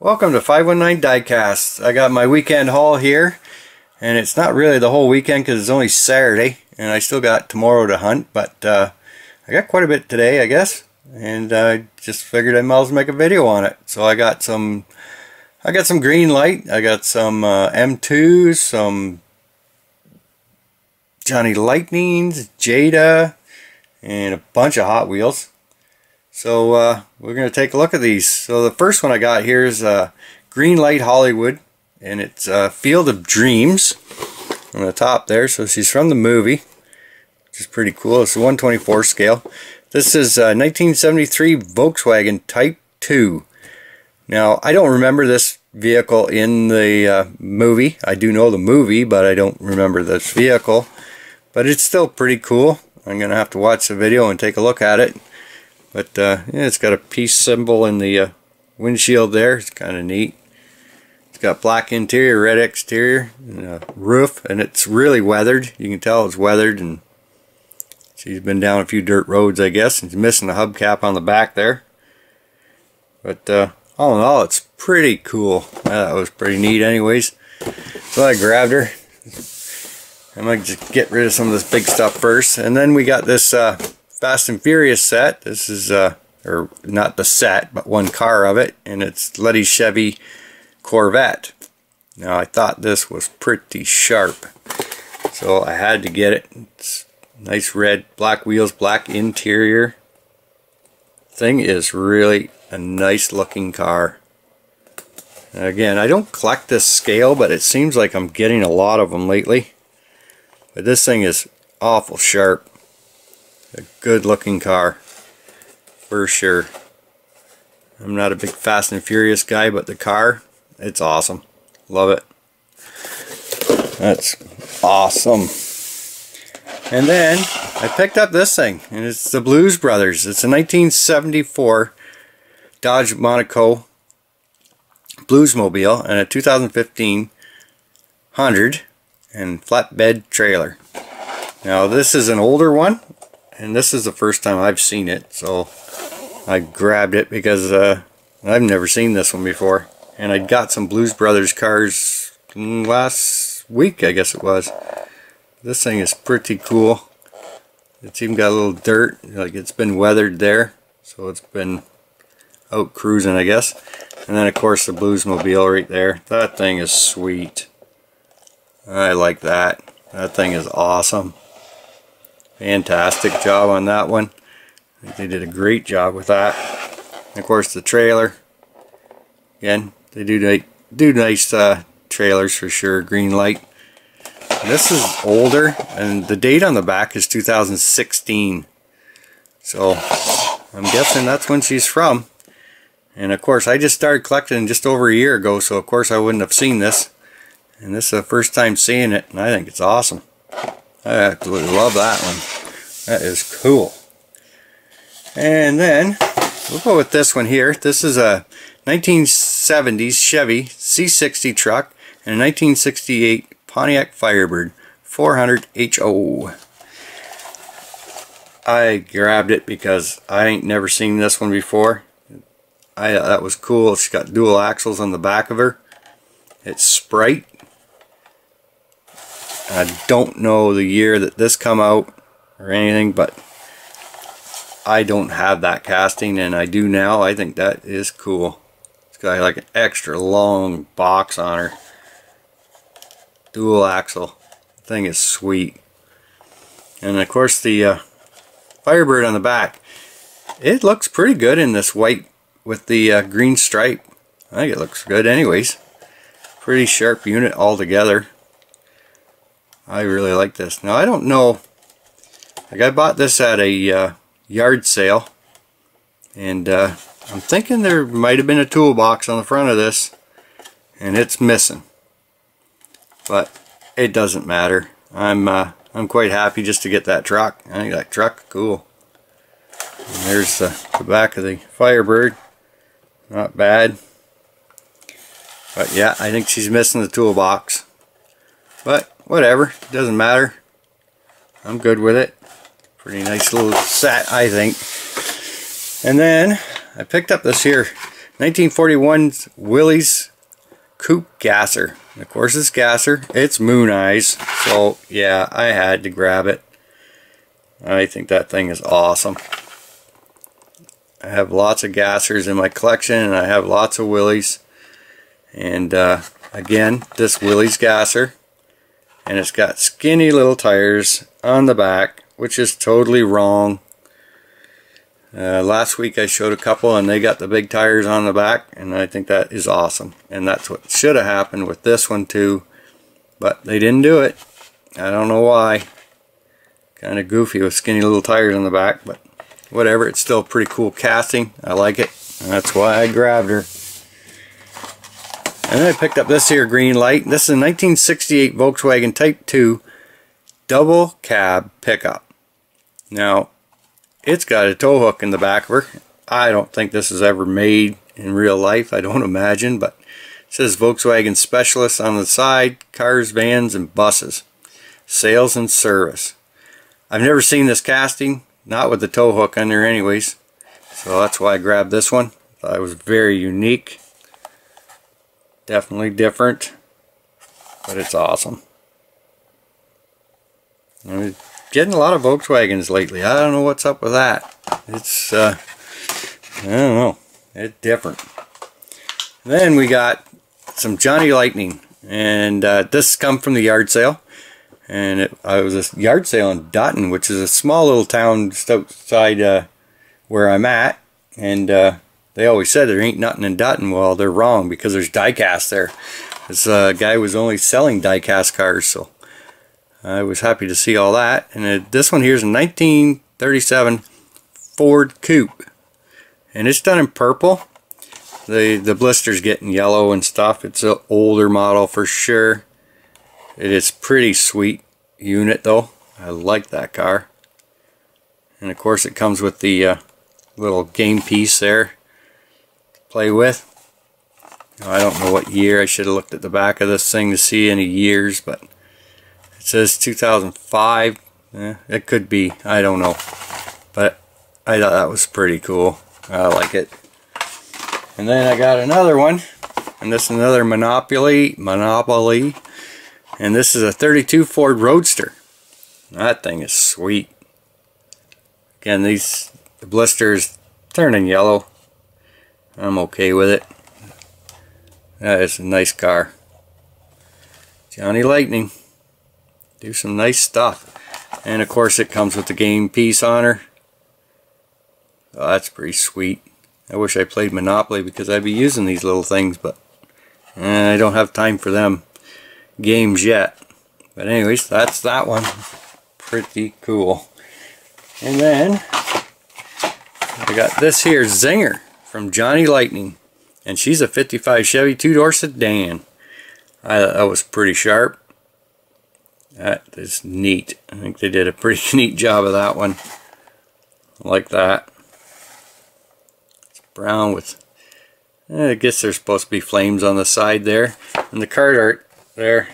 Welcome to 519 Diecast. I got my weekend haul here, and it's not really the whole weekend because it's only Saturday, and I still got tomorrow to hunt, but uh, I got quite a bit today, I guess, and I uh, just figured I might as well make a video on it. So I got some, I got some Greenlight, I got some uh, M2s, some Johnny Lightnings, Jada, and a bunch of Hot Wheels. So uh, we're going to take a look at these. So the first one I got here is uh, Greenlight Hollywood, and it's uh, Field of Dreams on the top there. So she's from the movie, which is pretty cool. It's a 124 scale. This is uh, 1973 Volkswagen Type 2. Now, I don't remember this vehicle in the uh, movie. I do know the movie, but I don't remember this vehicle. But it's still pretty cool. I'm going to have to watch the video and take a look at it. But uh, yeah, it's got a peace symbol in the uh, windshield there. It's kind of neat. It's got black interior, red exterior, and a roof, and it's really weathered. You can tell it's weathered, and she's been down a few dirt roads, I guess. And she's missing the hubcap on the back there. But uh, all in all, it's pretty cool. that was pretty neat anyways. So I grabbed her. I might just get rid of some of this big stuff first. And then we got this uh, Fast and Furious set. This is, uh, or not the set, but one car of it, and it's Letty Chevy Corvette. Now I thought this was pretty sharp, so I had to get it. It's nice red, black wheels, black interior. Thing is really a nice looking car. Again, I don't collect this scale, but it seems like I'm getting a lot of them lately. But this thing is awful sharp a good looking car for sure. I'm not a big Fast and Furious guy but the car it's awesome. Love it. That's awesome. And then I picked up this thing and it's the Blues Brothers. It's a 1974 Dodge Monaco Bluesmobile and a 2015 100 and flatbed trailer. Now this is an older one and this is the first time I've seen it so I grabbed it because uh, I've never seen this one before. And I got some Blues Brothers cars last week I guess it was. This thing is pretty cool. It's even got a little dirt like it's been weathered there so it's been out cruising I guess. And then of course the Bluesmobile right there. That thing is sweet. I like that. That thing is awesome Fantastic job on that one. they did a great job with that. And of course the trailer. Again, they do, do nice uh, trailers for sure. Greenlight This is older and the date on the back is 2016. So I'm guessing that's when she's from. And of course I just started collecting just over a year ago so of course I wouldn't have seen this. And this is the first time seeing it and I think it's awesome. Eh, I absolutely love that one. That is cool. And then we'll go with this one here. This is a 1970s Chevy C60 truck and a 1968 Pontiac Firebird 400 HO. I grabbed it because I ain't never seen this one before. I that was cool. It's got dual axles on the back of her. It's Sprite I don't know the year that this come out or anything, but I don't have that casting and I do now. I think that is cool. It's got like an extra long box on her. Dual axle. Thing is sweet. And of course the uh, Firebird on the back. It looks pretty good in this white with the uh, green stripe. I think it looks good anyways. Pretty sharp unit altogether. I really like this. Now I don't know, like I bought this at a uh, yard sale and uh, I'm thinking there might have been a toolbox on the front of this and it's missing. But it doesn't matter. I'm uh, I'm quite happy just to get that truck. I think that truck cool. And there's the, the back of the Firebird. Not bad. But yeah, I think she's missing the toolbox. But whatever, doesn't matter. I'm good with it. Pretty nice little set, I think. And then I picked up this here 1941's Willys Coupe Gasser. Of course it's Gasser. It's Moon Eyes. So yeah, I had to grab it. I think that thing is awesome. I have lots of Gassers in my collection and I have lots of Willys. And uh, again, this Willys Gasser. And it's got skinny little tires on the back, which is totally wrong. Uh, last week I showed a couple and they got the big tires on the back and I think that is awesome. And that's what should have happened with this one too. But they didn't do it. I don't know why. Kind of goofy with skinny little tires on the back, but whatever. It's still pretty cool casting. I like it. and that's why I grabbed her. And then I picked up this here Greenlight. This is a 1968 Volkswagen Type 2 double cab pickup. Now, it's got a tow hook in the back of her. I don't think this is ever made in real life. I don't imagine, but it says Volkswagen Specialist on the side, cars, vans, and buses. Sales and service. I've never seen this casting, not with the tow hook on there anyways. So that's why I grabbed this one. Thought it was very unique. Definitely different, but it's awesome. I'm Getting a lot of Volkswagens lately. I don't know what's up with that. It's, uh, I don't know. It's different. Then we got some Johnny Lightning. And uh, this come from the yard sale. And it uh, was a yard sale in Dutton, which is a small little town just outside uh, where I'm at. And uh, they always said there ain't nothing in Dutton. Well, they're wrong because there's diecast there. This uh, guy was only selling diecast cars, so I was happy to see all that. And it, this one here is a 1937 Ford Coupe. And it's done in purple. The, the blister's getting yellow and stuff. It's an older model for sure. It is pretty sweet unit though. I like that car. And of course it comes with the uh, little game piece there play with. I don't know what year. I should have looked at the back of this thing to see any years, but it says 2005. Eh, it could be. I don't know. But I thought that was pretty cool. I like it. And then I got another one. And this is another Monopoly. Monopoly. And this is a 32 Ford Roadster. That thing is sweet. Again, these the blisters turning yellow. I'm okay with it. That is a nice car. Johnny Lightning do some nice stuff. And of course it comes with the game piece on her. Oh, that's pretty sweet. I wish I played Monopoly because I'd be using these little things, but eh, I don't have time for them games yet. But anyways, that's that one. Pretty cool. And then I got this here Zinger from Johnny Lightning. And she's a 55 Chevy two-door sedan. I, that was pretty sharp. That is neat. I think they did a pretty neat job of that one. like that. It's brown with, eh, I guess there's supposed to be flames on the side there. And the card art there,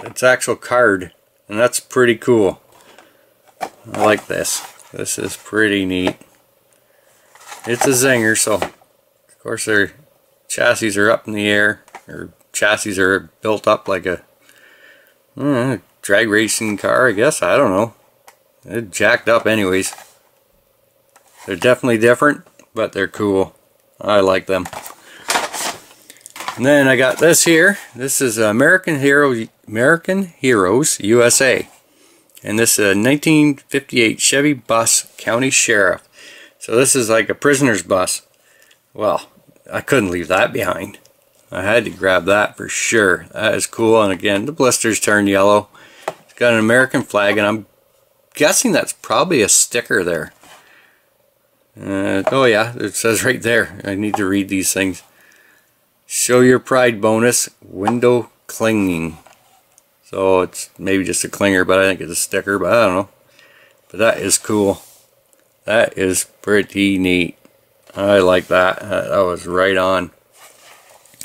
it's actual card. And that's pretty cool. I like this. This is pretty neat. It's a zinger, so of course their chassis are up in the air, or chassis are built up like a uh, drag racing car, I guess. I don't know. They're jacked up anyways. They're definitely different, but they're cool. I like them. And then I got this here. This is American Hero American Heroes USA. And this is a 1958 Chevy bus county sheriff. So this is like a prisoner's bus. Well, I couldn't leave that behind. I had to grab that for sure. That is cool. And again, the blisters turn yellow. It's got an American flag, and I'm guessing that's probably a sticker there. Uh, oh yeah, it says right there. I need to read these things. Show your pride bonus, window clinging. So it's maybe just a clinger, but I think it's a sticker, but I don't know. But that is cool. That is pretty neat. I like that. That was right on.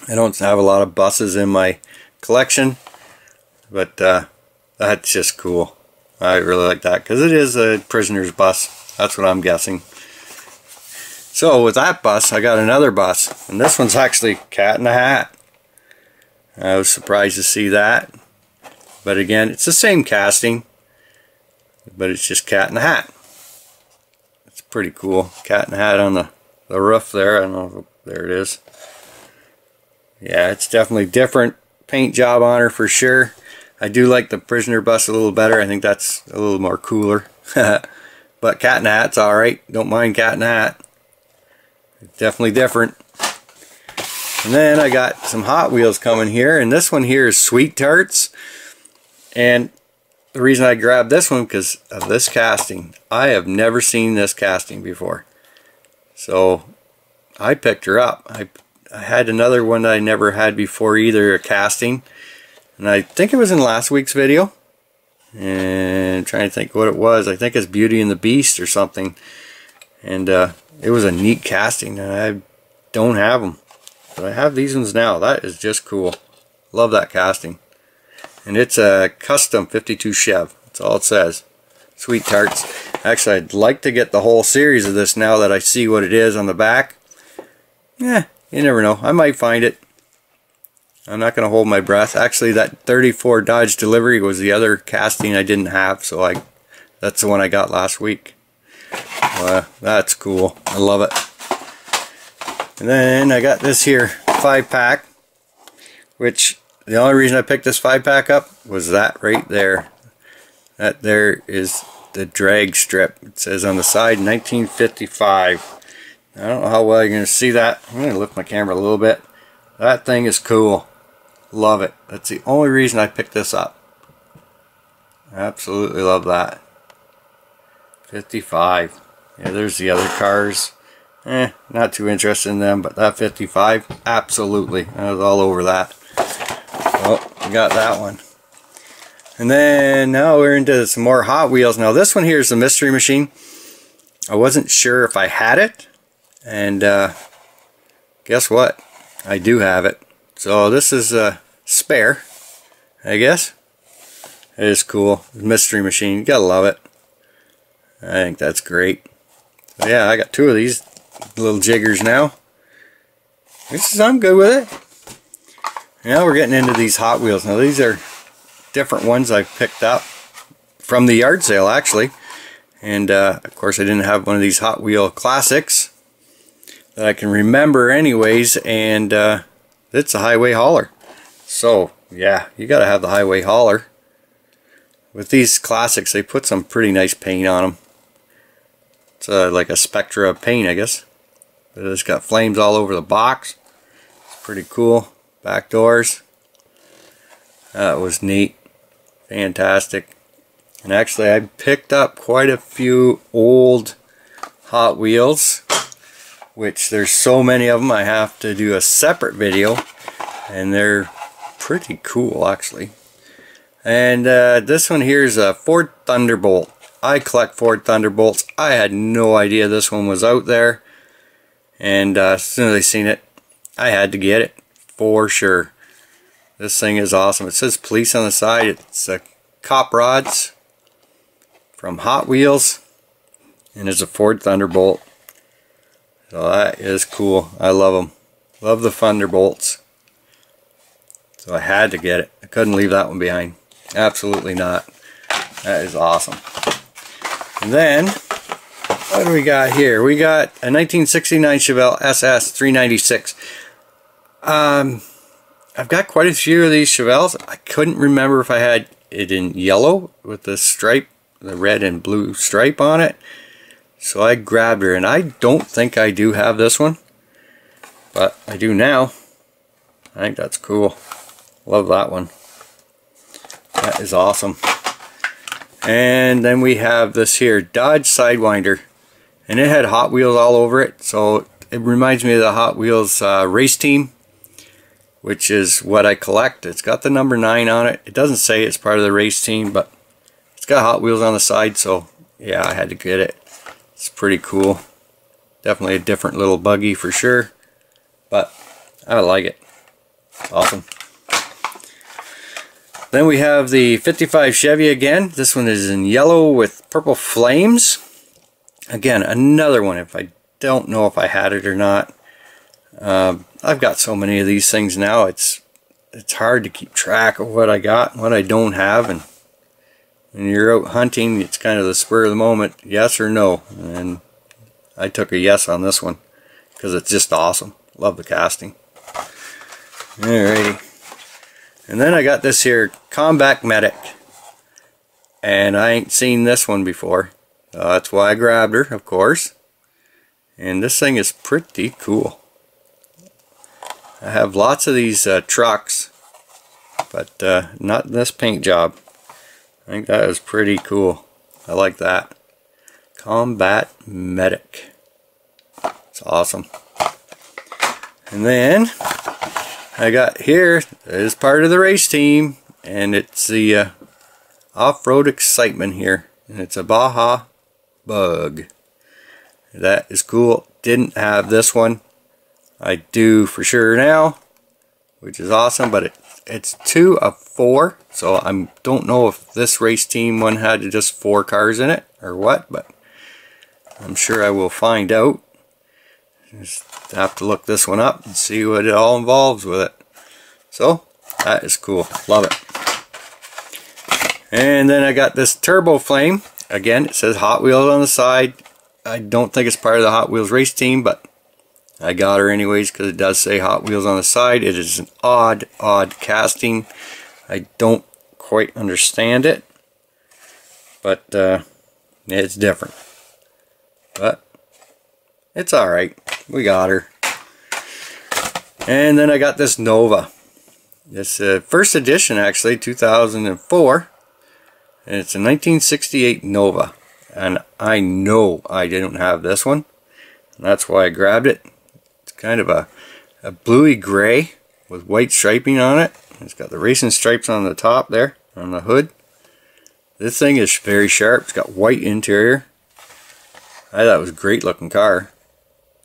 I don't have a lot of buses in my collection, but uh, that's just cool. I really like that because it is a prisoner's bus. That's what I'm guessing. So with that bus, I got another bus. And this one's actually Cat in the Hat. I was surprised to see that. But again, it's the same casting. But it's just Cat in the Hat. Pretty cool. Cat and Hat on the, the roof there. I don't know if, there it is. Yeah, it's definitely different paint job on her for sure. I do like the prisoner bus a little better. I think that's a little more cooler. but cat and hat's alright. Don't mind cat and hat. Definitely different. And then I got some Hot Wheels coming here. And this one here is Sweet Tarts. And the reason I grabbed this one because of this casting. I have never seen this casting before. So I picked her up. I, I had another one that I never had before either, a casting. And I think it was in last week's video. And I'm trying to think what it was. I think it's Beauty and the Beast or something. And uh, it was a neat casting. And I don't have them. But I have these ones now. That is just cool. Love that casting. And it's a custom 52 Chev. That's all it says. Sweet Tarts. Actually, I'd like to get the whole series of this now that I see what it is on the back. Yeah, you never know. I might find it. I'm not going to hold my breath. Actually, that 34 Dodge Delivery was the other casting I didn't have, so I that's the one I got last week. Uh, that's cool. I love it. And then I got this here 5-pack, which the only reason I picked this 5-pack up was that right there. That there is the drag strip. It says on the side 1955. I don't know how well you're going to see that. I'm going to lift my camera a little bit. That thing is cool. Love it. That's the only reason I picked this up. Absolutely love that. 55. Yeah, there's the other cars. Eh, not too interested in them, but that 55, absolutely. I was all over that. Oh, we got that one. And then now we're into some more Hot Wheels. Now this one here is the Mystery Machine. I wasn't sure if I had it. And uh, guess what? I do have it. So this is a spare, I guess. It is cool. Mystery machine. You gotta love it. I think that's great. So yeah, I got two of these little jiggers now. This is, I'm good with it. Now we're getting into these Hot Wheels. Now these are different ones I've picked up from the yard sale actually. And uh, of course I didn't have one of these Hot Wheel Classics that I can remember anyways. And uh, it's a highway hauler. So, yeah, you got to have the highway hauler. With these classics, they put some pretty nice paint on them. It's uh, like a Spectra of paint, I guess. But it's got flames all over the box. It's pretty cool. Back doors. That was neat. Fantastic. And actually, I picked up quite a few old Hot Wheels which there's so many of them I have to do a separate video and they're pretty cool actually and uh, this one here is a Ford Thunderbolt I collect Ford Thunderbolts I had no idea this one was out there and uh, as soon as I seen it I had to get it for sure this thing is awesome it says police on the side it's a cop rods from Hot Wheels and it's a Ford Thunderbolt so that is cool. I love them. Love the Thunderbolts. So I had to get it. I couldn't leave that one behind. Absolutely not. That is awesome. And then, what do we got here? We got a 1969 Chevelle SS 396. Um, I've got quite a few of these Chevelles. I couldn't remember if I had it in yellow with the stripe, the red and blue stripe on it. So I grabbed her, and I don't think I do have this one, but I do now. I think that's cool. Love that one. That is awesome. And then we have this here, Dodge Sidewinder. And it had Hot Wheels all over it, so it reminds me of the Hot Wheels uh, race team, which is what I collect. It's got the number 9 on it. It doesn't say it's part of the race team, but it's got Hot Wheels on the side, so yeah, I had to get it. It's pretty cool. Definitely a different little buggy for sure. But I like it. awesome. Then we have the 55 Chevy again. This one is in yellow with purple flames. Again, another one. If I don't know if I had it or not. Um, I've got so many of these things now, it's it's hard to keep track of what I got and what I don't have. And when you're out hunting, it's kind of the spur of the moment, yes or no. And I took a yes on this one because it's just awesome. Love the casting. Alrighty. And then I got this here Combat Medic. And I ain't seen this one before. Uh, that's why I grabbed her, of course. And this thing is pretty cool. I have lots of these uh, trucks, but uh, not this paint job. I think that is pretty cool. I like that. Combat Medic. It's awesome. And then I got here is part of the race team and it's the uh, off-road excitement here and it's a Baja bug that is cool didn't have this one I do for sure now which is awesome but it, it's two of four so I don't know if this race team one had just four cars in it or what but I'm sure I will find out just have to look this one up and see what it all involves with it. So, that is cool. Love it. And then I got this Turbo Flame. Again, it says Hot Wheels on the side. I don't think it's part of the Hot Wheels race team, but I got her anyways because it does say Hot Wheels on the side. It is an odd, odd casting. I don't quite understand it, but uh, it's different. But it's alright. We got her. And then I got this Nova. It's a first edition actually, 2004. And it's a 1968 Nova. And I know I didn't have this one. That's why I grabbed it. Kind of a, a bluey gray with white striping on it. It's got the racing stripes on the top there, on the hood. This thing is very sharp. It's got white interior. I thought it was a great looking car.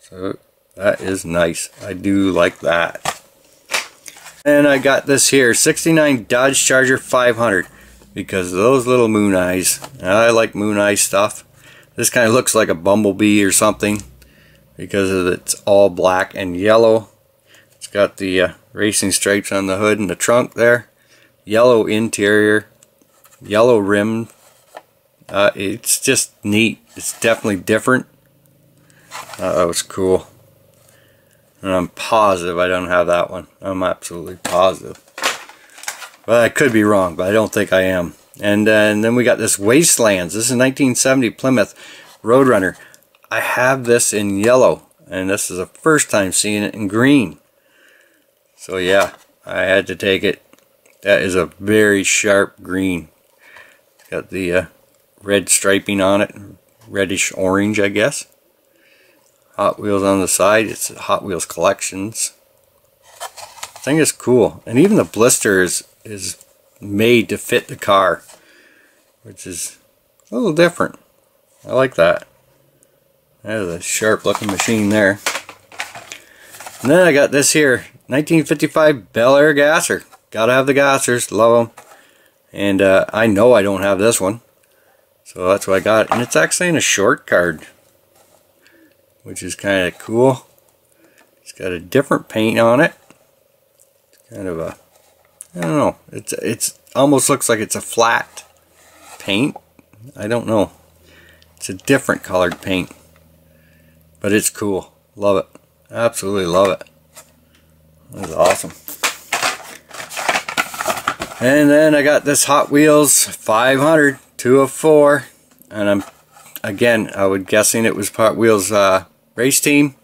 So that is nice. I do like that. And I got this here, 69 Dodge Charger 500 because those little moon eyes. I like moon eye stuff. This kind of looks like a bumblebee or something because it's all black and yellow. It's got the uh, racing stripes on the hood and the trunk there. Yellow interior, yellow rim. Uh, it's just neat. It's definitely different. Uh, that was cool. And I'm positive I don't have that one. I'm absolutely positive. But I could be wrong, but I don't think I am. And, uh, and then we got this Wastelands. This is 1970 Plymouth Roadrunner. I have this in yellow. And this is the first time seeing it in green. So yeah, I had to take it. That is a very sharp green. It's got the uh, red striping on it. Reddish orange, I guess. Hot Wheels on the side. It's Hot Wheels Collections. I think it's cool. And even the blister is, is made to fit the car. Which is a little different. I like that. That is a sharp looking machine there. And then I got this here. 1955 Bel Air Gasser. Gotta have the Gassers. Love them. And uh, I know I don't have this one. So that's what I got. And it's actually in a short card which is kind of cool. It's got a different paint on it. It's kind of a, I don't know, it's, it's almost looks like it's a flat paint. I don't know. It's a different colored paint. But it's cool. Love it. Absolutely love it. That's awesome. And then I got this Hot Wheels 500, 2 of 4. And I'm, again, I would guessing it was Hot Wheels uh, race team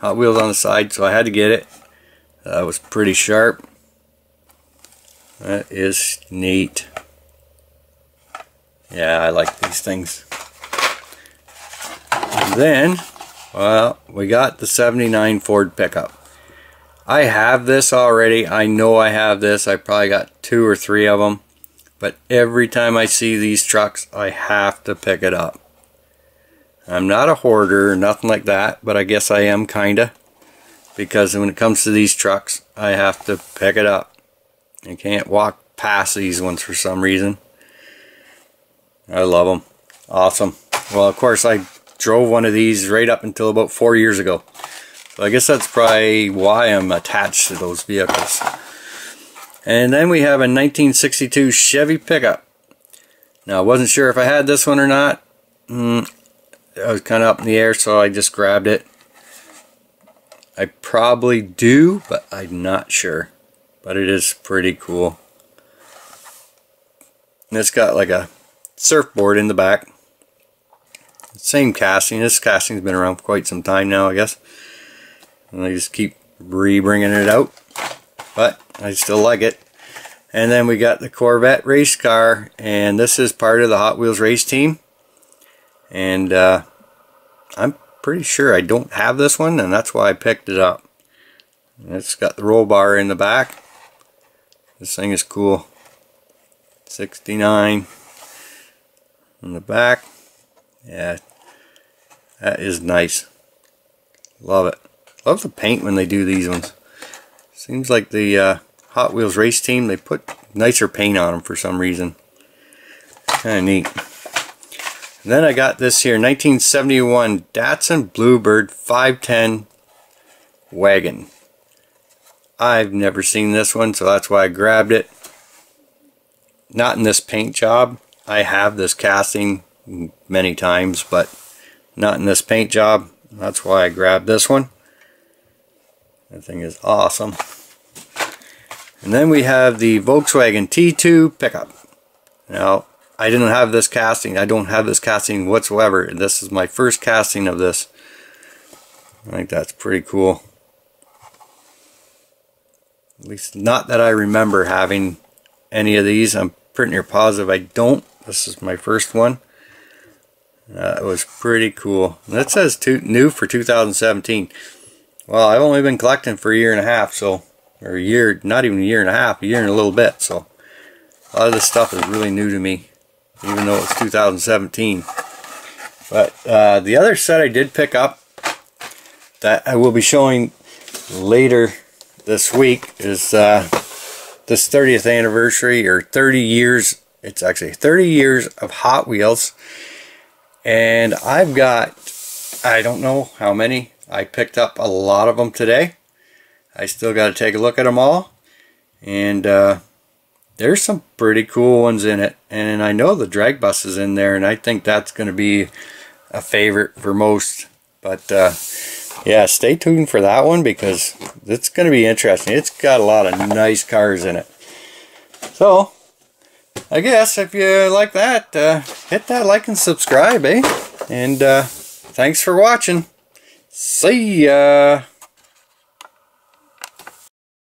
Hot Wheels on the side so I had to get it that was pretty sharp that is neat yeah I like these things and then well we got the 79 Ford pickup I have this already I know I have this I probably got two or three of them but every time I see these trucks I have to pick it up I'm not a hoarder or nothing like that, but I guess I am kinda. Because when it comes to these trucks, I have to pick it up. I can't walk past these ones for some reason. I love them. Awesome. Well, of course, I drove one of these right up until about four years ago. So I guess that's probably why I'm attached to those vehicles. And then we have a 1962 Chevy pickup. Now I wasn't sure if I had this one or not. Mm, I was kind of up in the air so I just grabbed it. I probably do, but I'm not sure. But it is pretty cool. And it's got like a surfboard in the back. Same casting. This casting's been around for quite some time now, I guess. And I just keep re-bringing it out. But I still like it. And then we got the Corvette race car. And this is part of the Hot Wheels race team. And uh, I'm pretty sure I don't have this one. And that's why I picked it up. And it's got the roll bar in the back. This thing is cool. 69 in the back. Yeah, that is nice. Love it. Love the paint when they do these ones. Seems like the uh, Hot Wheels race team, they put nicer paint on them for some reason. Kind of neat. And then I got this here, 1971 Datsun Bluebird 510 wagon. I've never seen this one, so that's why I grabbed it. Not in this paint job. I have this casting many times, but not in this paint job. That's why I grabbed this one. That thing is awesome. And then we have the Volkswagen T2 pickup. Now, I didn't have this casting. I don't have this casting whatsoever. This is my first casting of this. I think that's pretty cool. At least not that I remember having any of these. I'm pretty near positive I don't. This is my first one. That was pretty cool. That says two, new for 2017. Well, I've only been collecting for a year and a half, so, or a year, not even a year and a half, a year and a little bit, so a lot of this stuff is really new to me, even though it's 2017. But uh, the other set I did pick up that I will be showing later this week is uh, this 30th anniversary or 30 years, it's actually 30 years of Hot Wheels and I've got, I don't know how many. I picked up a lot of them today. I still got to take a look at them all. And uh, there's some pretty cool ones in it. And I know the drag bus is in there. And I think that's going to be a favorite for most. But uh, yeah, stay tuned for that one because it's going to be interesting. It's got a lot of nice cars in it. So, I guess if you like that, uh, hit that like and subscribe, eh? And uh, thanks for watching. See ya!